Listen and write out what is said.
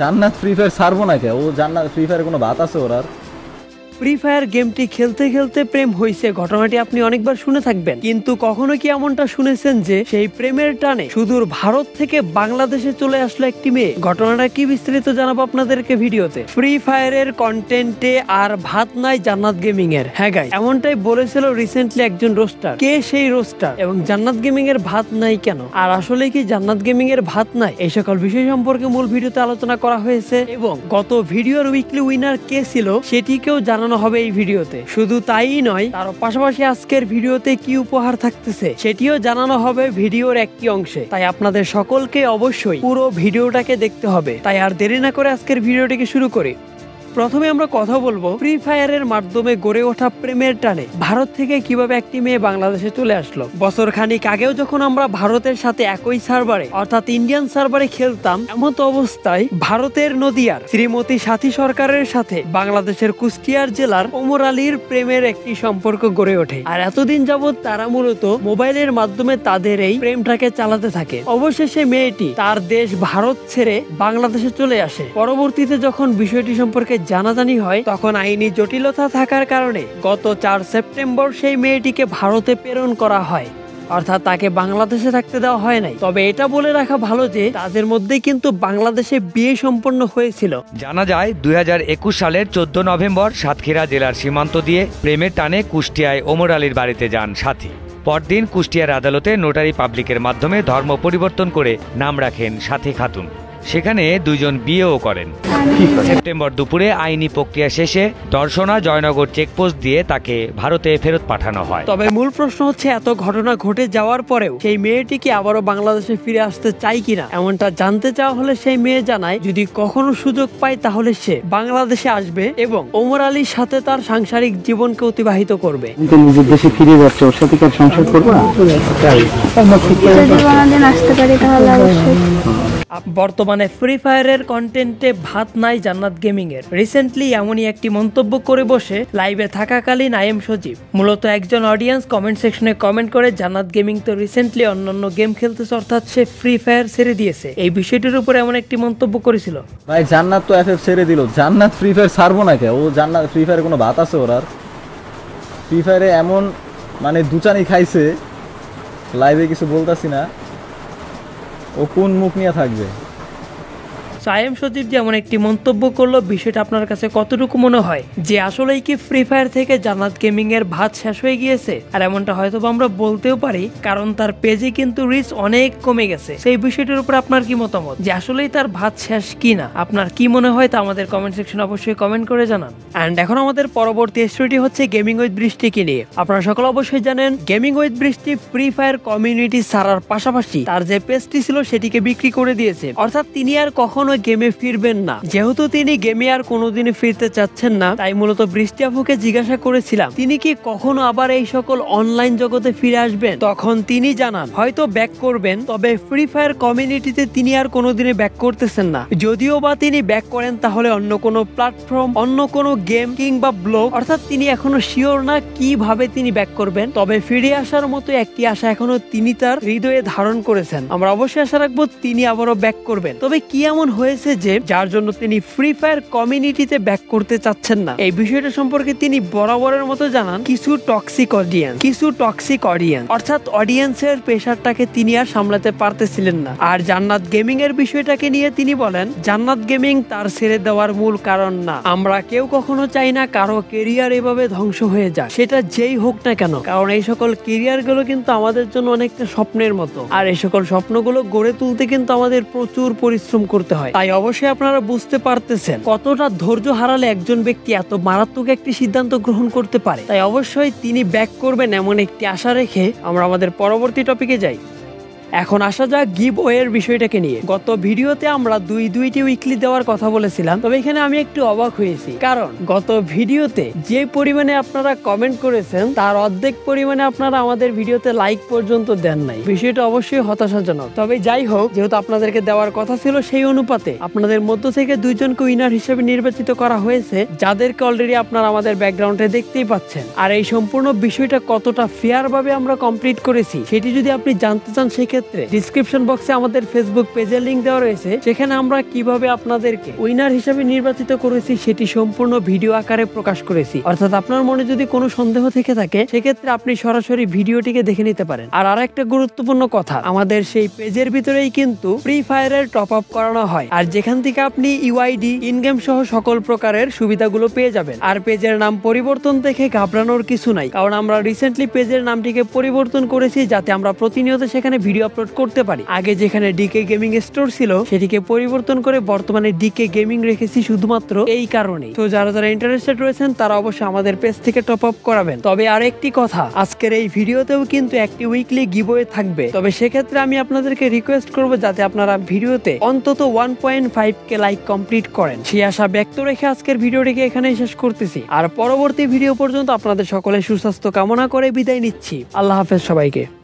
জান্নাত free fire সারবো না কে? ও জান্নাত ফ্রি ফায়ারের কোনো ভাত আছে ওর আর? ফ্রি ফায়ার গেমটি খেলতে খেলতে প্রেম হয়েছে ঘটনাটি আপনি অনেকবার শুনে থাকবেন। কিন্তু কখনো কি এমনটা শুনেছেন যে সেই প্রেমের টানে সুদূর ভারত থেকে বাংলাদেশে চলে আসলো একটি মেয়ে? ঘটনাটা কি বিস্তারিত জানাব আপনাদেরকে ভিডিওতে? ফ্রি ফায়ারের কন্টেন্টে আর ভাত নাই জান্নাত গেমিং এর হ্যাঁ গাই এমনটাই বলেছিল রিসেন্টলি একজন রোস্টার কে সেই রোস্টার এবং জান্নাত গেমিং এর ভাত নাই কেন? আর আসলে কি জান্নাত গেমিং এর ভাত নাই? এই সকল বিষয় সম্পর্কে মূল ভিডিওতে আলোচনা করা হয়েছে এবং গত ভিডিওর উইকলি উইনার কে ছিল সেটিকেও জানানো হবে এই ভিডিওতে। শুধু তাই নয় তার পাশাপাশি আজকের ভিডিওতে কি উপহার থাকতেছে সেটিও জানানো হবে ভিডিওর একটি অংশে। তাই আপনাদের সকলকে অবশ্যই পুরো ভিডিওটাকে দেখতে হবে। তাই আর দেরি না করে আজকের ভিডিওটিকে শুরু করি। প্রথমে আমরা কথা বলব ফ্রি ফায়ারের মাধ্যমে গড়ে ওঠা প্রেমের টানে। ভারত থেকে কীভাবে একটি মেয়ে বাংলাদেশে চলে আসলো? বছর খানিক আগেও যখন আমরা ভারতের সাথে একই সার্ভারে, অর্থাৎ ইন্ডিয়ান সার্ভারে খেলতাম, এমন অবস্থায় ভারতের নদিয়ার শ্রীমতী সাথী সরকারের সাথে বাংলাদেশের কুষ্টিয়ার জেলার ওমর আলীর প্রেমের একটি সম্পর্ক গড়ে ওঠে। আর এতদিন যাবৎ তারা মূলত মোবাইলের মাধ্যমে তাদের এই প্রেমটাকে চালাতে থাকে। অবশেষে মেয়েটি তার দেশ ভারত ছেড়ে বাংলাদেশে চলে আসে। পরবর্তীতে যখন বিষয়টি সম্পর্কে জানাজানি হয়, তখন আইনি জটিলতা থাকার কারণে গত চার সেপ্টেম্বর সেই মেয়েটিকে ভারতে প্রেরণ করা হয়। অর্থাৎ তাকে বাংলাদেশে থাকতে দেওয়া হয় নাই। তবে এটা বলে রাখা ভালো যে, তাদের মধ্যে কিন্তু বাংলাদেশে বিয়ে সম্পন্ন হয়েছিল। জানা যায়, দুই হাজার একুশ সালের চোদ্দ নভেম্বর সাতক্ষীরা জেলার সীমান্ত দিয়ে প্রেমের টানে কুষ্টিয়ায় ওমর আলীর বাড়িতে যান সাথী। পরদিন কুষ্টিয়ার আদালতে নোটারি পাবলিকের মাধ্যমে ধর্ম পরিবর্তন করে নাম রাখেন সাথী খাতুন। সেখানে দুইজন বিয়েও করেন। সেপ্টেম্বর দুপুরে আইনি প্রক্রিয়া শেষে দর্শনা জয়নগর চেকপোস্ট দিয়ে তাকে ভারতে ফেরত পাঠানো হয়। তবে মূল প্রশ্ন হচ্ছে এত ঘটনা ঘটে যাওয়ার পরেও সেই মেয়েটি কি আবারও বাংলাদেশে ফিরে আসতে চায় কিনা? এমনটা জানতে চাওয়া হলে সেই মেয়ে জানায় যদি কখনো সুযোগ পায় তাহলে সে বাংলাদেশে আসবে এবং ওমর আলীর সাথে তার সাংসারিক জীবনকে অতিবাহিত করবে। নিজের দেশে ফিরে যাচ্ছে ওর সাথে কি সংসার করব? না যদি আসতে পারি তাহলে অবশ্যই। বর্তমানে ফ্রি ফায়ারের কন্টেন্টে ভাত নাই জান্নাত গেমিং এর রিসেন্টলি এমনই একটি মন্তব্য করে বসে লাইভে থাকাকালীন আইএম সজীব। মূলত একজন অডিয়েন্স কমেন্ট সেকশনে কমেন্ট করে, জান্নাত গেমিং তো রিসেন্টলি অন্যান্য গেম খেলতেছে, অর্থাৎ সে ফ্রি ফায়ার ছেড়ে দিয়েছে। এই বিষয়টির উপর এমন একটি মন্তব্য করেছিল। ভাই, জান্নাত তো এফএফ ছেড়ে দিল। জান্নাত ফ্রি ফায়ার ছাড়বো না কে ও জান্নাত ফ্রি ফায়ার কোনো ভাত আছে ওর আর? ফ্রি ফায়ারে এমন মানে দুচানি খাইছে লাইভে কিছু বলতাছি না। ও কোন মুখ নিয়ে থাকবে? সায়েম সজীব যেমন একটি মন্তব্য করল, বিষয়টা আপনার কাছে কতটুকু মনে হয়? যে আসলেই কি ফ্রি ফায়ার থেকে জান্নাত গেমিং এর ভাত শেষ হয়ে গিয়েছে? আর এমনটা হয়তো আমরা বলতেও পারি, কারণ তার পেজে কিন্তু রিচ অনেক কমে গেছে। সেই বিষয়টির উপর আপনার কি মতামত? যে আসলেই তার ভাত শেষ কি না আপনার কি মনে হয় তা আমাদের কমেন্ট সেকশনে অবশ্যই কমেন্ট করে জানান। অ্যান্ড এখন আমাদের পরবর্তী স্টোরিটি হচ্ছে গেমিং উইথ বৃষ্টিকে নিয়ে। আপনারা সকলে অবশ্যই জানেন gaming with Brishti free fire community সারার পাশাপাশি তার যে পেজটি ছিল, সেটিকে বিক্রি করে দিয়েছে। অর্থাৎ তিনি আর কখনো গেমে ফিরবেন না। যেহেতু তিনি গেমে আর কোনোদিনই ফিরতে চাচ্ছেন না, তাই মূলত বৃষ্টি আপুকে জিজ্ঞাসা করেছিলাম, তিনি কি কখনো আবার এই সকল অনলাইন জগতে ফিরে আসবেন? তখন তিনি জানান, হয়তো ব্যাক করবেন, তবে ফ্রি ফায়ার কমিউনিটিতে তিনি আর কোনোদিনই ব্যাক করতেছেন না। যদিও বা তিনি ব্যাক করেন, তাহলে অন্য কোনো প্ল্যাটফর্ম অন্য কোনো গেম কিংবা ব্লগ অর্থাৎ তিনি এখনও শিওর না কীভাবে তিনি ব্যাক করবেন, তবে ফিরে আসার মতো একটি আশা এখনও তিনি তার হৃদয়ে ধারণ করেছেন। আমরা অবশ্যই আশা রাখব তিনি আবারও ব্যাক করবেন। তবে কি এমন হয়েছে যে, যার জন্য তিনি ফ্রি ফায়ার কমিউনিটিতে ব্যাক করতে চাচ্ছেন না। এই বিষয়টা সম্পর্কে তিনি বরাবরের মতো জানান, কিছু টক্সিক অডিয়েন্স কিছু টক্সিক অডিয়েন্স অর্থাৎ অডিয়েন্সের প্রেশারটাকে তিনি আর সামলাতে পারতেছিলেন না। আর জান্নাত গেমিং এর বিষয়টাকে নিয়ে তিনি বলেন, জান্নাত গেমিং তার ছেড়ে দেওয়ার মূল কারণ না। আমরা কেউ কখনো চাই না কারও কেরিয়ার এভাবে ধ্বংস হয়ে যায় সেটা যেই হোক না কেন। কারণ এই সকল কেরিয়ারগুলো কিন্তু আমাদের জন্য অনেকটা স্বপ্নের মতো। আর এই সকল স্বপ্নগুলো গড়ে তুলতে কিন্তু আমাদের প্রচুর পরিশ্রম করতে হয়। তাই অবশ্যই আপনারা বুঝতে পারতেছেন কতটা ধৈর্য হারালে একজন ব্যক্তি এত মারাত্মক একটি সিদ্ধান্ত গ্রহণ করতে পারে। তাই অবশ্যই তিনি ব্যাক করবেন এমন একটি আশা রেখে আমরা আমাদের পরবর্তী টপিকে যাই। এখন আসা যাক গিভ ওয়ের বিষয়টাকে নিয়ে। গত ভিডিওতে আমরা দুই দুইটি উইকলি দেওয়ার কথা বলেছিলাম, তবে এখানে আমি একটু অবাক হয়েছি। কারণ গত ভিডিওতে যে পরিমাণে আপনারা কমেন্ট করেছেন, তার অর্ধেক পরিমাণে আপনারা আমাদের ভিডিওতে লাইক পর্যন্ত দেন নাই। বিষয়টা অবশ্যই হতাশাজনক। তবে যাই হোক, যেহেতু আপনাদেরকে দেওয়ার কথা ছিল সেই অনুপাতে আপনাদের মধ্য থেকে দুইজনকে উইনার হিসেবে নির্বাচিত করা হয়েছে, যাদেরকে অলরেডি আপনারা আমাদের ব্যাকগ্রাউন্ডে দেখতেই পাচ্ছেন। আর এই সম্পূর্ণ বিষয়টা কতটা ফেয়ার ভাবে আমরা কমপ্লিট করেছি, সেটি যদি আপনি জানতে চান, সেক্ষেত্রে সেক্ষেত্রে ডিসক্রিপশন বক্সে আমাদের ফেসবুক পেজের লিংক দেওয়া রয়েছে। সেখানে আমরা কীভাবে আপনাদেরকে উইনার হিসেবে নির্বাচিত করেছি সেটি সম্পূর্ণ ভিডিও আকারে প্রকাশ করেছি। অর্থাৎ আপনার মনে যদি কোনো সন্দেহ থেকে থাকে, সেক্ষেত্রে আপনি সরাসরি ভিডিওটিকে দেখে নিতে পারেন। আর আরেকটা গুরুত্বপূর্ণ কথা, আমাদের সেই পেজের ভিতরেই কিন্তু ফ্রি ফায়ারের টপ আপ করানো হয়। আর যেখান থেকে আপনি ইউআইডি ইনগেম সহ সকল প্রকারের সুবিধাগুলো পেয়ে যাবেন। আর পেজের নাম পরিবর্তন দেখে ঘাবড়ানোর কিছু নাই। কারণ আমরা রিসেন্টলি পেজের নামটিকে পরিবর্তন করেছি যাতে আমরা প্রতিনিয়ত সেখানে ভিডিও আপলোড করতে পারি। আগে যেখানে ডিকে গেমিং স্টোর ছিল, সেটিকে পরিবর্তন করে বর্তমানে ডিকে গেমিং রেখেছি শুধুমাত্র এই কারণে তো যারা যারা ইন্টারেস্টেড রয়েছেন, তারা অবশ্যই আমাদের পেজ থেকে টপ আপ করাবেন। তবে আরেকটি কথা, আজকের এই ভিডিওতেও কিন্তু একটি উইকলি গিভওয়ে থাকবে। তবে সেক্ষেত্রে আমি আপনাদেরকে রিকোয়েস্ট করব যাতে আপনারা ভিডিওতে অন্তত one point five K like complete করেন। সেই আশা ব্যক্ত রেখে আজকের ভিডিওটিকে এখানেই শেষ করতেছি। আর পরবর্তী ভিডিও পর্যন্ত আপনাদের সকলে সুস্বাস্থ্য কামনা করে বিদায় নিচ্ছি। আল্লাহ হাফেজ সবাইকে।